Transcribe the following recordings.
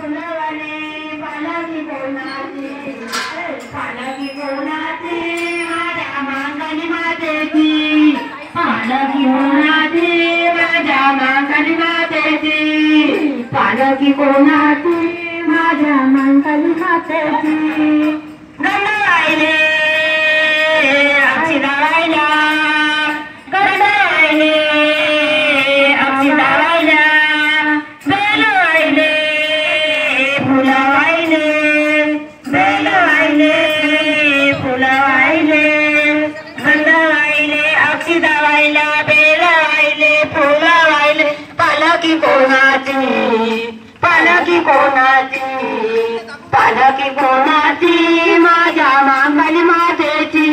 फुलवले पालकी कोणाची पालकी कोणाची माझ्या मांगली मातेची पालकी कोणाची माझ्या मांगली मातेची पालकी कोणाची माझ्या मांगली मातेची वाहिला बेला वाहिले फुला वाहिले पालकी कोणाची? पालकी कोणाची? पालकी कोणाची? माझ्या मांगली मातेची.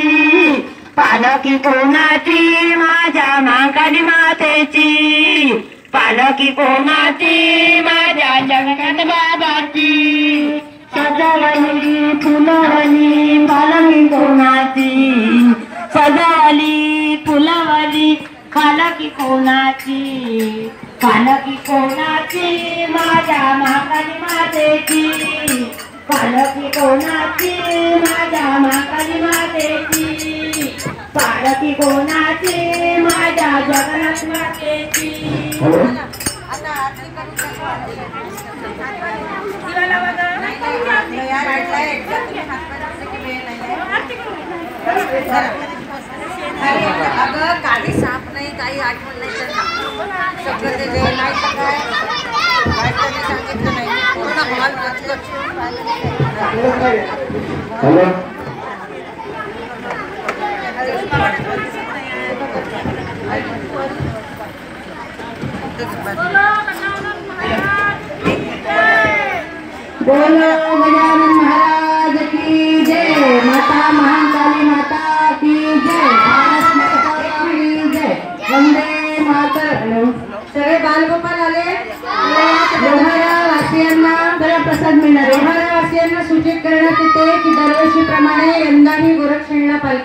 पालकी कोणाची? माझ्या मांगली मातेची. पालकी कोणाची? माझ्या जगन्नाथ बाबाची. सजवली फुलवली पालकी कोणाची? पालकी कोणाची पालकी कोणाची माझ्या माकाली मातेची पालकी कोणाची माझ्या माकाली मातेची पालकी कोणाची माझ्या जगन्नाथ मातेची अगं काही साप नाही काही आठवण नाही सगळं ते जे नाही काय डॉक्टरने सांगितलं नाही। पूर्ण हॉल। गचगचून बोलो गजानन महाराज की जय।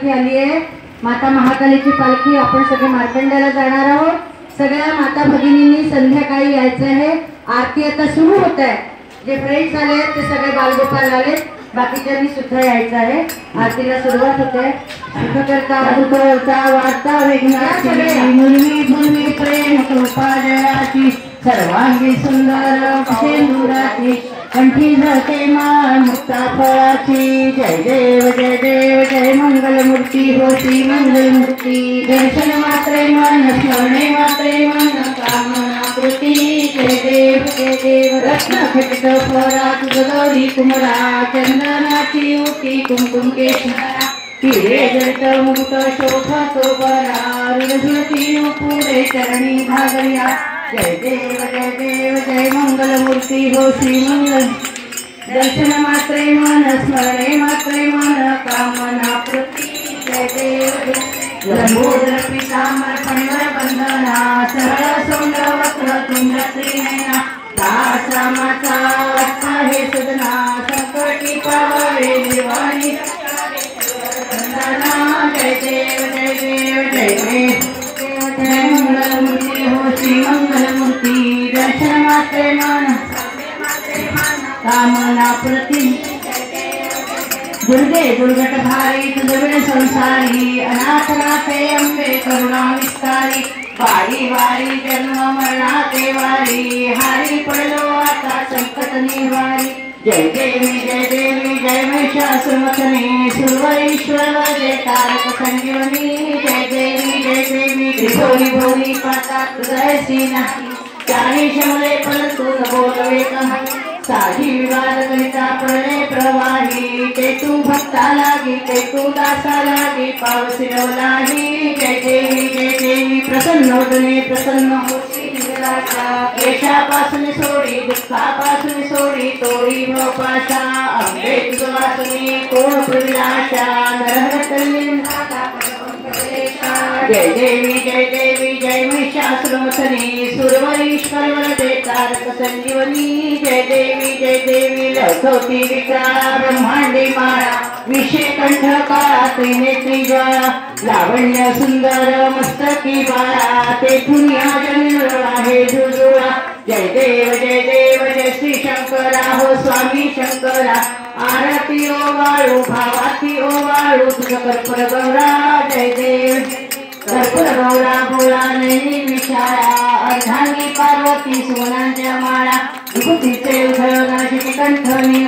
पालखी आली आहे. माता महाकालीची पालखी आपण सगळे मार्कंड्याला जाणार आहोत. सगळ्या माता भगिनींनी संध्याकाळी यायचं आहे. आरती आता सुरू होत आहे. जे फ्रेंड्स आले आहेत ते सगळे बालगोपाल आले बाकीच्यांनी सुद्धा यायचं आहे. आरतीला सुरुवात होते. करता वार्ता विघ्नाची मुलगी भूमी प्रेम कृपा जयाची सर्वांगी सुंदर शेंदुराची कंठी झळके मुक्ता फळाची जय देव जय देव जय मंगल मूर्ती होती मंगल मूर्ती दर्शन मात्रे मन स्मरणे मात्रे मन कामना कृती जय देव जय देव. रत्न खटित फळात गौरी कुमरा चंदनाची होती कुमकुम केशरा. हिरे जट मुक्त शोभा तो बरा ऋणझुळती पुढे चरणी भागया. जय देव जय देव जय हो दर्शन मात्रे मन स्मरणे मात्रे मन कामना प्रती. जय देव लंबोदर पितांबर फणीवर बंधना सरळ सोंड वक्र तुंड त्रिनयना. दासा माता हे सदना सकटी पावले दिवाणी कामना प्रती. दुर्गे दुर्गट भारी तुझविण संसारी अनाथनाथे अंबे करुणा विस्तारी वारी वारी जन्म मरणा देवारी हारी पडलो आता संकट निवारी. जय देवी जय देवी जय महिषासुरमथने सुरवरीश्वर जय तारक संजीवनी. जय देवी जय देवी त्रिभोरी भोरी पाता हृदयसी नाही चारी शमले परंतु न बोलवे कहाणी साधी विवाद करिता प्रवाही. ते तू भक्ता लागी ते तू दासा लागी. पावसिरवलाही जय देवी जय देवी. प्रसन्न होतने प्रसन्न होती निराशा. सोडी दुःखापासून सोडी तोडी हो भोपाशा अंबे तुझ वासनी कोण पुरलाशा नरहर कल्याण जय देवी जय देवी जय महिषासुरमथनी सुरवरीश्वर वरदे तारक संजीवनी जय देवी जय देवी लखवती विक्रा ब्रह्मांडी माळा विषय कंठ काळा त्रिनेत्री ज्वाळा लावण्य सुंदर मस्तकी बाळा तेथून या जन्म आहे जुजुळा. जय देव जय देव जय श्री शंकरा हो स्वामी शंकरा आरती ओ वाळू भावाती ओ वाळू तुझ कर्पूर गौरा जय देव. कर्पूर गौरा भोळा नैनी विशाळा अर्धांगी पार्वती सोनांच्या माळा विभूतीचे उधळणाशी कंठनी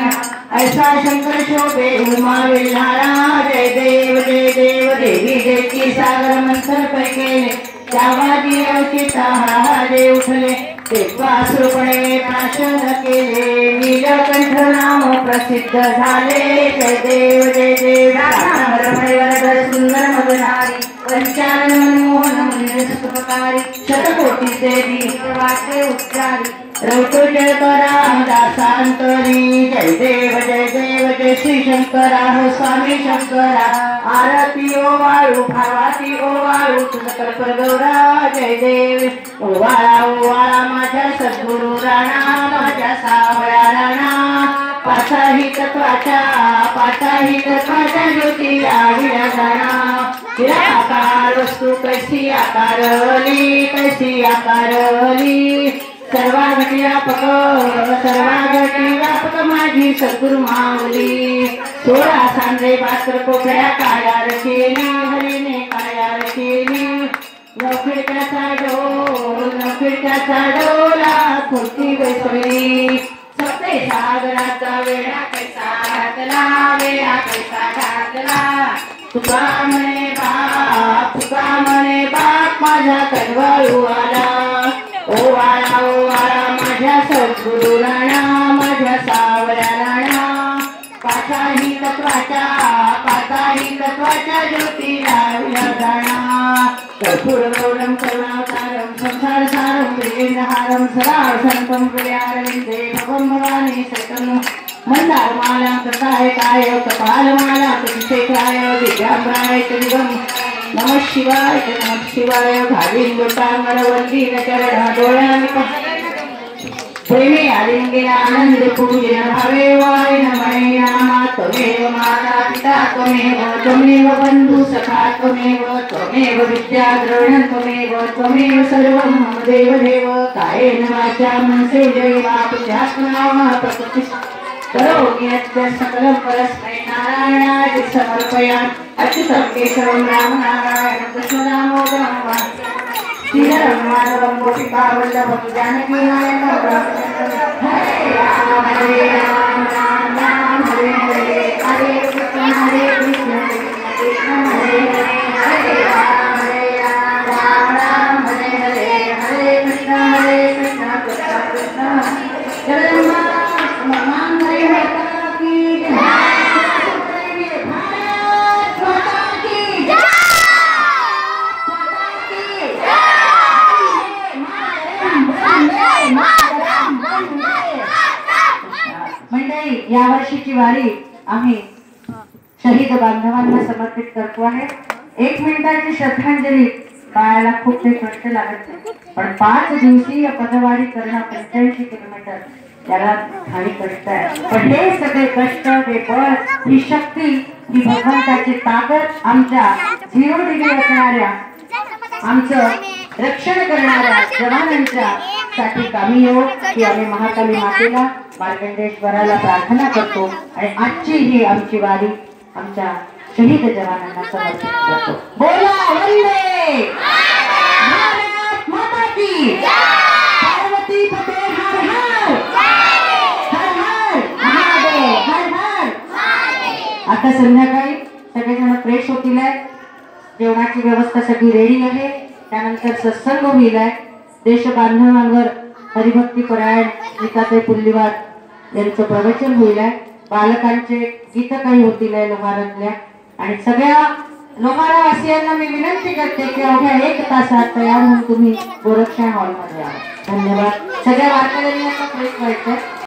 ऐसा शंकर शोभे उमा जय देव जय देव देवी जयची सागर मंथन पैकेले त्यावादी अवचिता हा जे उठले. वासुपणे प्राशन केले. नीलकंठ नाम प्रसिद्ध झाले. जय देव जय देव. वरद सुंदर मदनारी पंचान मनमोहन मंदिर सुखकारी शतकोटी देवी वाचे उच्चारी. रौतुजय करा दासांतरी. जय देव जय देव. जय श्री शंकरा हो स्वामी शंकरा. आरती ओ वाळू भावाती ओ वाळू. तुझ कर्प गौरा. जय देव. ओ वाळा राणा माझ्या सावळ्या राणा ज्योती आविया जाणा आकार वस्तू आकारली आकारली सर्वागती व्यापक व्यापक माझी सद्गुरु माऊली सोळा सांजे पात्र कोपऱ्या कायार केली हरीने कायार केली नोकरी त्याचा नफिरक्याचा डोला खुर्ची बसली सते सागराचा वेळा कैसा घातला वेळा कैसा घातला. तुका म्हणे बाप तुका म्हणे बाप माझा कनवाळू आला. ओ वाळा ओ वाळा माझ्या सद्गुरु राणा माझ्या सावऱ्या राणा. पाचाही तत्वाच्या पाचाही तत्वाच्या ज्योती लावल्या जाणा. कर्पूर गौरम करुणावतारम सारम प्रियहारम सदा संतम प्रियारविंदे भगवं भवानी सतम मंदार माला कृताय काय कपाल माला शेखाय दिव्यांबराय दिगम नम शिवाय नम शिवाय घालीन लोटांगण वंदी चरणा डोळ्याने प्रेमे आलिंगे आनंद पूजन भावे वाय त्वमेव माता पिता त्वमेव त्वमेव बंधु सखा त्वमेव त्वमेव विद्या द्रवण त्वमेव त्वमेव सर्वं मम देव देव कायेन वाचा मनसे जैवापचात्मना प्रकृतिः करोमि यद्य सकलं परस्मै नारायणाय समर्पयामि। अच्युतं केशवं रामनारायणं कृष्णदामोदरं श्रीधरं माधवं गोपिकावल्लभं जानकीनायकं या वर्षीची वारी आम्ही शहीद बांधवांना समर्पित करतो आहे. एक मिनिटाची श्रद्धांजली पायाला खूप काही कष्ट लागत नाही. पण पाच दिवसीय पदवारी करणं पंच्याऐंशी किलोमीटर त्याला काही कष्ट आहे. पण हे सगळे कष्ट हे बळ ही शक्ती ही भगवंताची ताकद आमच्या झिरो डिग्री असणाऱ्या आमचं रक्षण करणाऱ्या जवानांच्या साठी कामी येऊ की आम्ही महाकाली मातेला मार्कंडेश्वराला प्रार्थना करतो आणि आजची ही आमची वारी आमच्या शहीद जवानांना समर्पित करतो. बोला वंदे! भारत माता की! पार्वती पते हर हर! हर हर! महादेव हर हर! आता संध्याकाळी सगळेजण फ्रेश होतील जेवणाची व्यवस्था सगळी रेडी आहे. त्यानंतर सत्संग होईल आहे. देश बांधवांवर हरिभक्ती परायण गीताचे पुल्लीवार यांचं प्रवचन होईल आहे बालकांचे गीत काही होतील आहे लोहारातल्या. आणि सगळ्या लोहारावासियांना मी विनंती करते की अवघ्या एक तासात तयार होऊन तुम्ही गोरक्षा हॉलमध्ये या धन्यवाद. सगळ्या वारकऱ्यांना आता व्हायचं